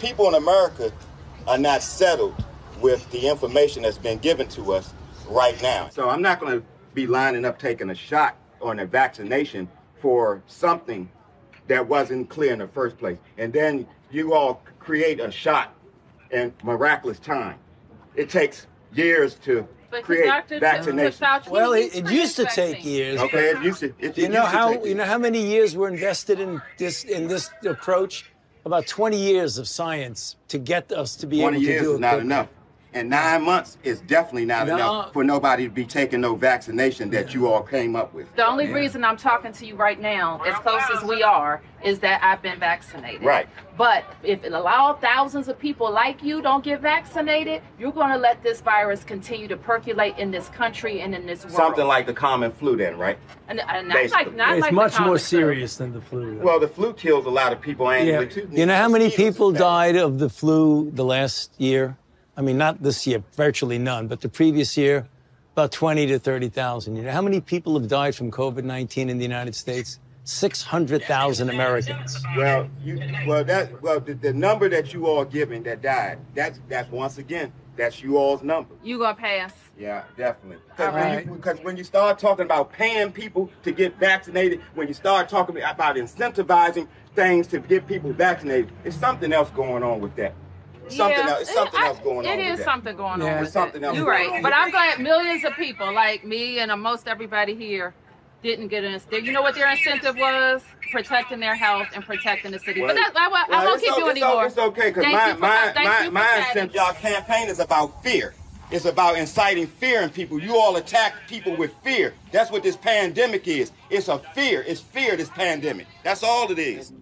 people in America are not settled with the information that's been given to us right now. So I'm not going to be lining up taking a shot or a vaccination for something that wasn't clear in the first place. And then you all create a shot in miraculous time. It takes years to But create Dr. vaccination. Well, it, it used to vaccine. take years. Okay, it used to. It, You it know used to how take you know how many years were invested in this in this approach? About 20 years of science to get us to be able to years do is it not quickly. enough. And nine months is definitely not No. enough for nobody to be taking no vaccination that you all came up with. The only reason I'm talking to you right now, as close as we are, is that I've been vaccinated. Right. But if it allow thousands of people like you don't get vaccinated, you're going to let this virus continue to percolate in this country and in this world. Something like the common flu, then, right? and, and not basically. like not It's like the much more common flu. serious than the flu. though. Well, the flu kills a lot of people annually yeah. too. You know how many people died of the flu the last year? I mean, not this year, virtually none, but the previous year, about 20 to 30,000. You know how many people have died from COVID-19 in the United States? 600,000 Americans. Well, you well that well the, the number that you all giving that died. That's that's once again that's you all's number. You gonna pass? Yeah, definitely. Because All when, right. when you start talking about paying people to get vaccinated, when you start talking about incentivizing things to get people vaccinated, it's something else going on with that. Something Yeah, else. It's something I- else going on. It with is that. something going Yeah. on. There's With something else You're right, but I'm glad millions of people like me and uh, most everybody here didn't get an. You know what their incentive was? Protecting their health and protecting the city. but that's, I, won't- I won't it's keep o- you it's o- anymore. It's okay because Thank my my my my incentive, y'all campaign is about fear. It's about inciting fear in people. You all attack people with fear. That's what this pandemic is. It's a fear. It's fear. This pandemic. That's all it is.